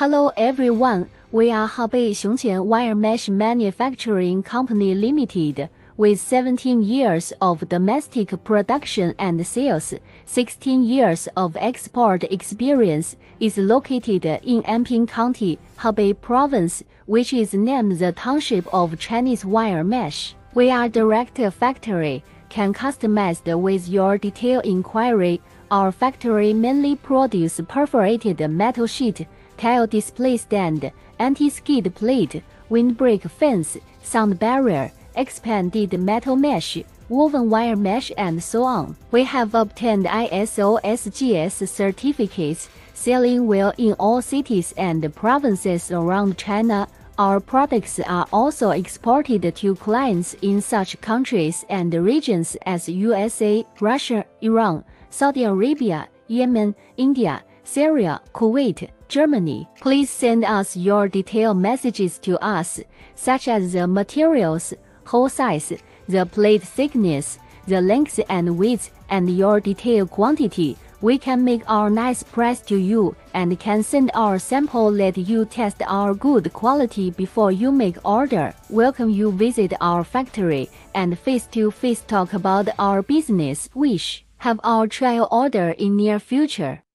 Hello everyone, we are Hebei Xiongqian Wire Mesh Manufacturing Company Limited. With 17 years of domestic production and sales, 16 years of export experience, is located in Anping County, Hebei Province, which is named the Township of Chinese Wire Mesh. We are direct factory, can customize with your detailed inquiry. Our factory mainly produce perforated metal sheet, tile display stand, anti-skid plate, windbreak fence, sound barrier, expanded metal mesh, woven wire mesh and so on. We have obtained ISO SGS certificates, selling well in all cities and provinces around China. Our products are also exported to clients in such countries and regions as USA, Russia, Iran, Saudi Arabia, Yemen, India, Syria, Kuwait, Germany. Please send us your detailed messages to us, such as the materials, hole size, the plate thickness, the length and width, and your detailed quantity. We can make our nice price to you and can send our sample let you test our good quality before you make order. Welcome you visit our factory and face-to-face -face talk about our business wish. Have our trial order in near future.